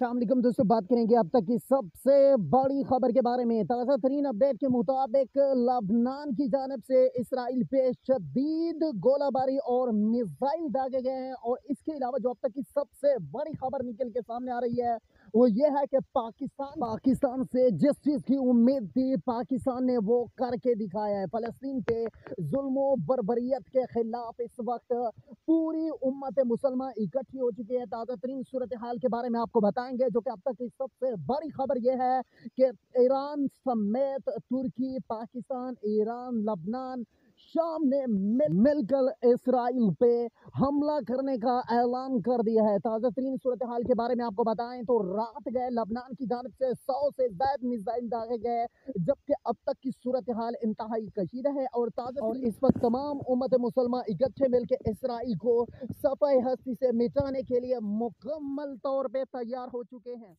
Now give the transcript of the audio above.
असलम दोस्तों, बात करेंगे अब तक की सबसे बड़ी खबर के बारे में। ताज़ा तरीन अपडेट के मुताबिक लबनान की जानब से इसराइल पे शदीद गोलाबारी और मिज़ाइल दागे गए हैं और इसके अलावा जो अब तक की सबसे बड़ी खबर निकल के सामने आ रही है वो ये है कि पाकिस्तान पाकिस्तान से जिस चीज़ की उम्मीद थी, पाकिस्तान ने वो करके दिखाया है। फ़लस्तीन पे जुल्म बरबरीत के खिलाफ इस वक्त पूरी उम्मत मुसलमान इकट्ठी हो चुकी है। ताज़ा तरीन सूरत हाल के बारे में आपको बताएँगे, जो कि अब तक की सबसे बड़ी खबर यह है कि ईरान समेत तुर्की, पाकिस्तान, ईरान, लबनान शाम ने मिल मिलकर इसराइल पे हमला करने का ऐलान कर दिया है। ताज़ा तरीन सूरत हाल के बारे में आपको बताएँ तो रात गए लबनान की जानब से सौ से ज़्यादा मिसाइल दागे गए जबकि अब तक की सूरत हाल इंतहाई कशीदा है और ताज़ा और इस वक्त तमाम उम्मत मुसलमान इकट्ठे मिलकर इसराइल को सफ़ाई हस्ती से मिटाने के लिए मुकम्मल तौर पर तैयार हो चुके हैं।